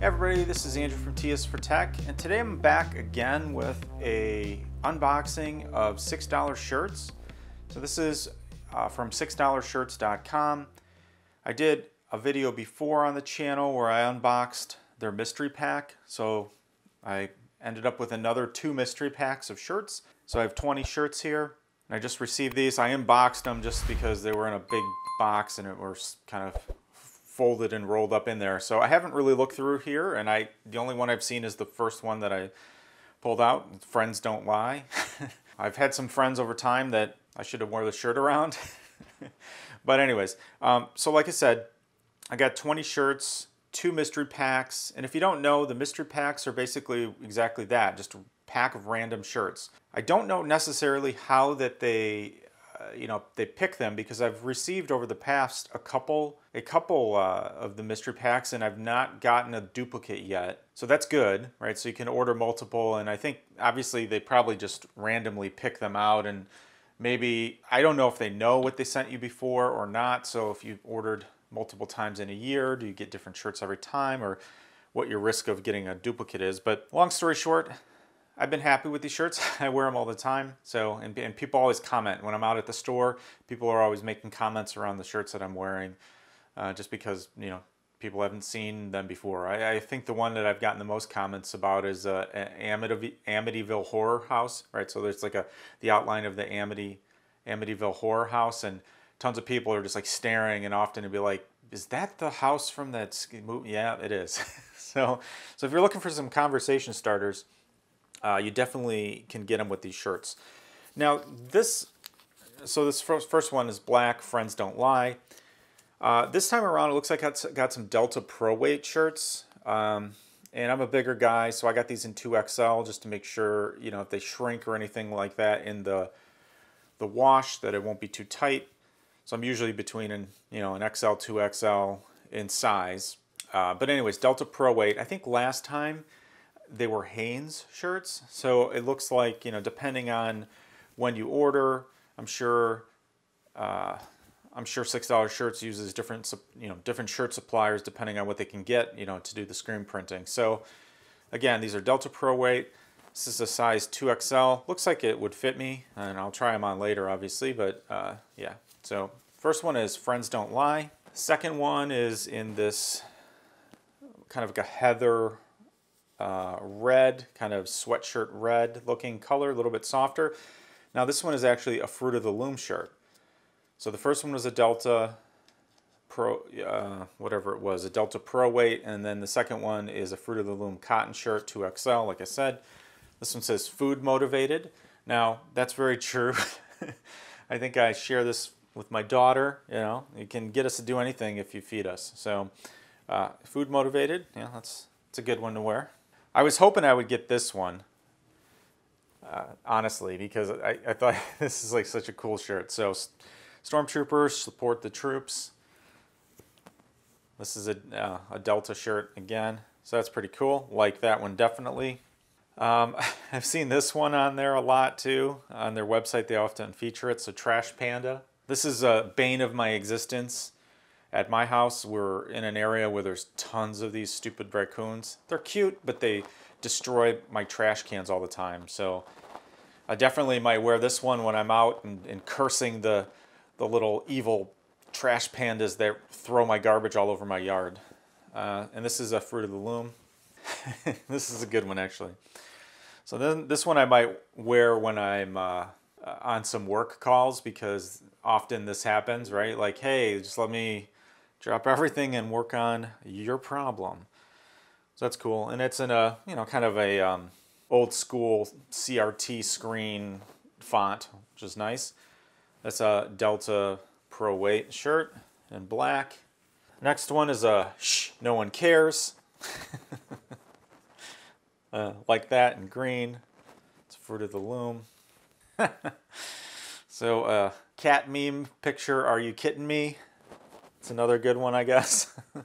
Hey everybody, this is Andrew from T is for Tech, and today I'm back again with a unboxing of $6 shirts. So this is uh, from $6shirts.com. I did a video before on the channel where I unboxed their mystery pack, so I ended up with another two mystery packs of shirts. So I have 20 shirts here. and I just received these. I unboxed them just because they were in a big box and it was kind of folded and rolled up in there. So I haven't really looked through here, and I the only one I've seen is the first one that I pulled out. Friends don't lie. I've had some friends over time that I should have wore the shirt around. but anyways, um, so like I said, I got 20 shirts, two mystery packs, and if you don't know, the mystery packs are basically exactly that, just a pack of random shirts. I don't know necessarily how that they you know they pick them because I've received over the past a couple a couple uh, of the mystery packs and I've not gotten a duplicate yet. So that's good, right? So you can order multiple and I think obviously they probably just randomly pick them out and maybe I don't know if they know what they sent you before or not. So if you've ordered multiple times in a year, do you get different shirts every time or what your risk of getting a duplicate is. But long story short, I've been happy with these shirts. I wear them all the time. So, and, and, people always comment when I'm out at the store. People are always making comments around the shirts that I'm wearing, uh, just because you know people haven't seen them before. I, I, think the one that I've gotten the most comments about is uh, Amity, Amityville Horror House. Right. So there's like a the outline of the Amity Amityville Horror House, and tons of people are just like staring, and often to be like, "Is that the house from that movie?" Yeah, it is. so, so if you're looking for some conversation starters uh, you definitely can get them with these shirts. Now this, so this first, first one is black, Friends Don't Lie. Uh, this time around, it looks like I got some Delta Pro Weight shirts. Um, and I'm a bigger guy, so I got these in 2XL just to make sure, you know, if they shrink or anything like that in the the wash, that it won't be too tight. So I'm usually between an, you know, an XL, 2XL in size. Uh, but anyways, Delta Pro Weight. I think last time they were Hanes shirts. So it looks like, you know, depending on when you order, I'm sure, uh, I'm sure $6 shirts uses different, you know, different shirt suppliers depending on what they can get, you know, to do the screen printing. So again, these are Delta Pro weight. This is a size 2XL. Looks like it would fit me, and I'll try them on later, obviously, but uh, yeah. So first one is Friends Don't Lie. Second one is in this kind of like a heather uh, red, kind of sweatshirt red looking color, a little bit softer. Now this one is actually a Fruit of the Loom shirt. So the first one was a Delta Pro, uh, whatever it was, a Delta Pro weight, and then the second one is a Fruit of the Loom cotton shirt, 2XL, like I said. This one says food motivated. Now, that's very true. I think I share this with my daughter, you know, you can get us to do anything if you feed us. So, uh, food motivated, yeah, that's, that's a good one to wear. I was hoping I would get this one, uh, honestly, because I, I thought this is like such a cool shirt. So, Stormtroopers support the troops. This is a, uh, a Delta shirt again, so that's pretty cool. Like that one definitely. Um, I've seen this one on there a lot too. On their website, they often feature it. So, Trash Panda. This is a bane of my existence. At my house, we're in an area where there's tons of these stupid raccoons. They're cute, but they destroy my trash cans all the time. So I definitely might wear this one when I'm out and, and cursing the, the little evil trash pandas that throw my garbage all over my yard. Uh, and this is a Fruit of the Loom. this is a good one, actually. So then this one I might wear when I'm uh, on some work calls because often this happens, right? Like, hey, just let me drop everything and work on your problem. So that's cool, and it's in a you know kind of a um, old school CRT screen font, which is nice. That's a Delta Pro Weight shirt in black. Next one is a shh, no one cares. uh, like that in green. It's Fruit of the Loom. so, uh, cat meme picture, are you kidding me? It's another good one, I guess. uh,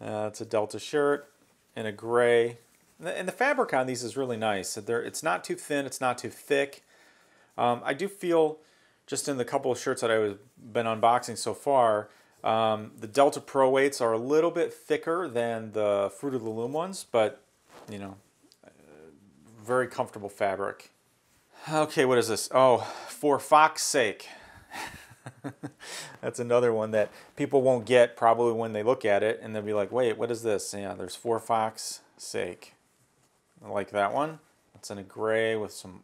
it's a Delta shirt in a gray. And the fabric on these is really nice. It's not too thin, it's not too thick. Um, I do feel, just in the couple of shirts that I've been unboxing so far, Um, the Delta Pro weights are a little bit thicker than the Fruit of the Loom ones, but you know, uh, very comfortable fabric. Okay, what is this? Oh, for Fox's sake. That's another one that people won't get probably when they look at it and they'll be like, wait, what is this? Yeah, there's for fox sake. I like that one. It's in a gray with some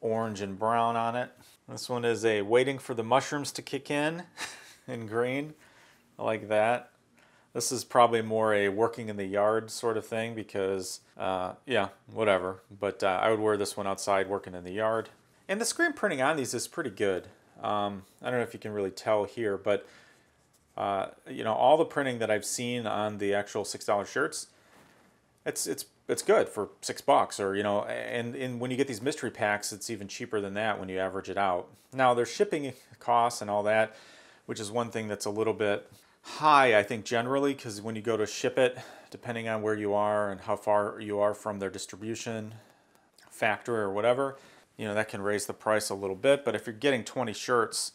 orange and brown on it. This one is a waiting for the mushrooms to kick in in green. I like that. This is probably more a working in the yard sort of thing because, uh, yeah, whatever. But uh, I would wear this one outside working in the yard. And the screen printing on these is pretty good. Um, I don't know if you can really tell here, but uh, you know, all the printing that I've seen on the actual six dollar shirts, it's it's it's good for six bucks, or you know, and and when you get these mystery packs, it's even cheaper than that when you average it out. Now there's shipping costs and all that, which is one thing that's a little bit high, I think generally, because when you go to ship it, depending on where you are and how far you are from their distribution factory or whatever, you know that can raise the price a little bit. But if you're getting 20 shirts,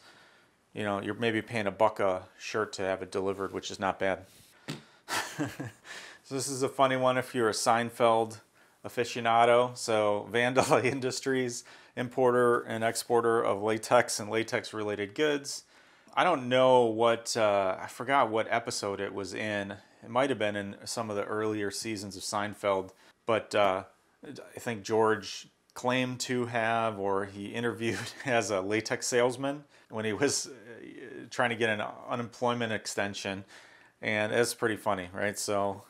you know you're maybe paying a buck a shirt to have it delivered, which is not bad. so this is a funny one if you're a Seinfeld aficionado. So Vandelay Industries, importer and exporter of latex and latex related goods. I don't know what uh, I forgot what episode it was in. It might have been in some of the earlier seasons of Seinfeld, but uh, I think George claimed to have, or he interviewed as a latex salesman when he was uh, trying to get an unemployment extension, and it's pretty funny, right? So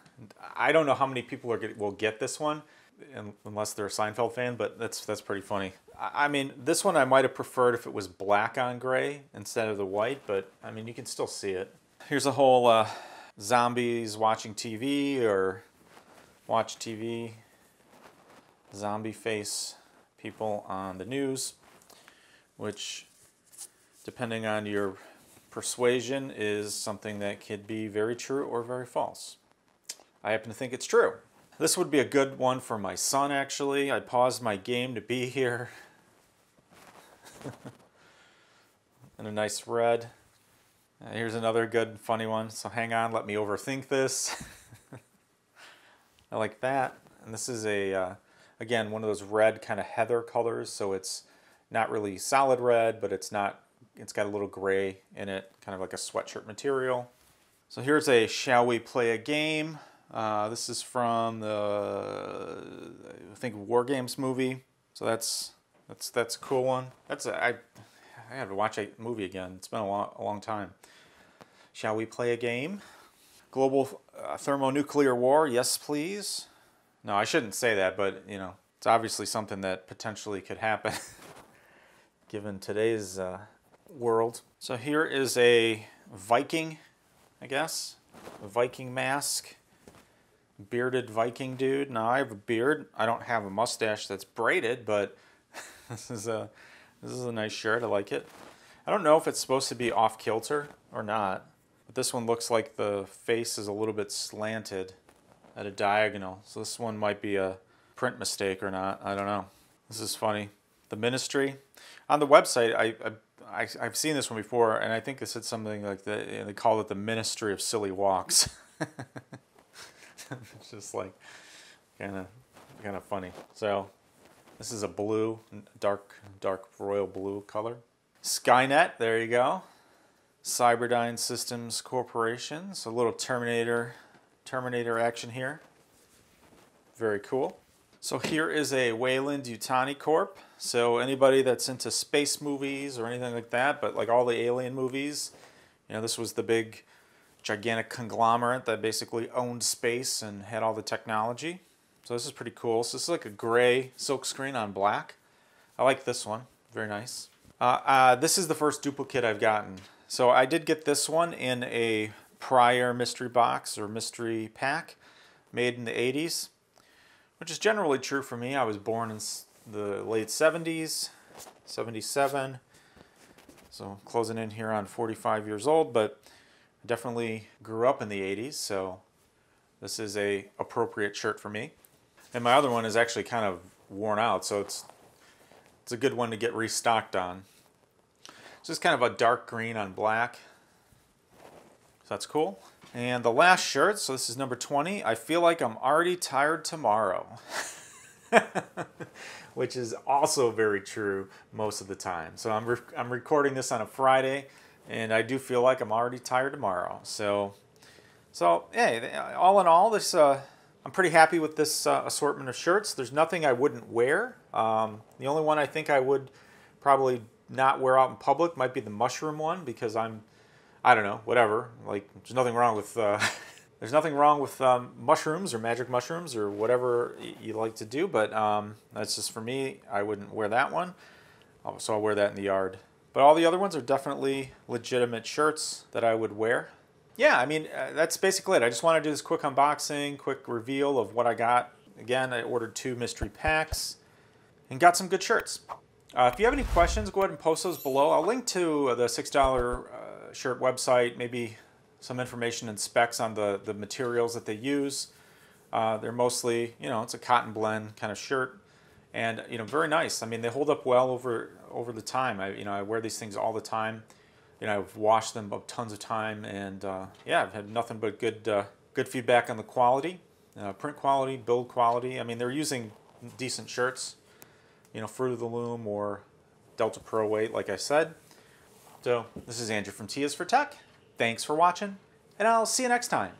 I don't know how many people are will get this one, unless they're a Seinfeld fan, but that's that's pretty funny. I mean, this one I might have preferred if it was black on gray instead of the white, but I mean, you can still see it. Here's a whole uh, zombies watching TV or watch TV zombie face people on the news, which, depending on your persuasion, is something that could be very true or very false. I happen to think it's true. This would be a good one for my son, actually. I paused my game to be here. and a nice red. Uh, here's another good, funny one. So hang on, let me overthink this. I like that. And this is a uh, Again, one of those red kind of heather colors, so it's not really solid red, but it's not. It's got a little gray in it, kind of like a sweatshirt material. So here's a shall we play a game? Uh, this is from the I think War Games movie. So that's that's that's a cool one. That's a, I I have to watch a movie again. It's been a long, a long time. Shall we play a game? Global uh, thermonuclear war? Yes, please. No, I shouldn't say that, but you know, it's obviously something that potentially could happen given today's uh, world. So here is a Viking, I guess, a Viking mask, bearded Viking dude. Now I have a beard. I don't have a mustache that's braided, but this is a this is a nice shirt. I like it. I don't know if it's supposed to be off kilter or not, but this one looks like the face is a little bit slanted at a diagonal. So this one might be a print mistake or not. I don't know. This is funny. The ministry on the website. I, I, have seen this one before, and I think it said something like that. You know, they call it the Ministry of Silly Walks. it's just like kind of kind of funny. So this is a blue, dark dark royal blue color. Skynet. There you go. Cyberdyne Systems Corporation. So a little Terminator Terminator action here. Very cool. So here is a Weyland-Yutani Corp. So anybody that's into space movies or anything like that, but like all the alien movies, you know, this was the big gigantic conglomerate that basically owned space and had all the technology. So this is pretty cool. So this is like a gray silkscreen on black. I like this one. Very nice. Uh, uh, this is the first duplicate I've gotten. So I did get this one in a prior mystery box or mystery pack made in the 80s, which is generally true for me. I was born in the late 70s, 77, so closing in here on 45 years old, but definitely grew up in the 80s, so this is a appropriate shirt for me. And my other one is actually kind of worn out, so it's it's a good one to get restocked on. So it's kind of a dark green on black. That's cool. And the last shirt, so this is number 20. I feel like I'm already tired tomorrow. Which is also very true most of the time. So I'm, re- I'm recording this on a Friday, and I do feel like I'm already tired tomorrow. So, so hey, all in all, this uh, I'm pretty happy with this uh, assortment of shirts. There's nothing I wouldn't wear. Um, the only one I think I would probably not wear out in public might be the mushroom one because I'm, I don't know, whatever. Like, there's nothing wrong with, uh, there's nothing wrong with um, mushrooms or magic mushrooms or whatever you like to do, but um, that's just for me. I wouldn't wear that one, so I'll wear that in the yard. But all the other ones are definitely legitimate shirts that I would wear. Yeah, I mean, uh, that's basically it. I just want to do this quick unboxing, quick reveal of what I got. Again, I ordered two mystery packs and got some good shirts. Uh, if you have any questions, go ahead and post those below. I'll link to the $6 uh, shirt website, maybe some information and specs on the, the materials that they use. Uh, they're mostly, you know, it's a cotton blend kind of shirt, and you know, very nice. I mean, they hold up well over over the time. I, you know, I wear these things all the time. You know, I've washed them up tons of time, and uh, yeah, I've had nothing but good uh, good feedback on the quality, uh, print quality, build quality. I mean, they're using decent shirts you know, Fruit of the Loom or Delta Pro weight, like I said. So this is Andrew from T is for Tech. Thanks for watching, and I'll see you next time.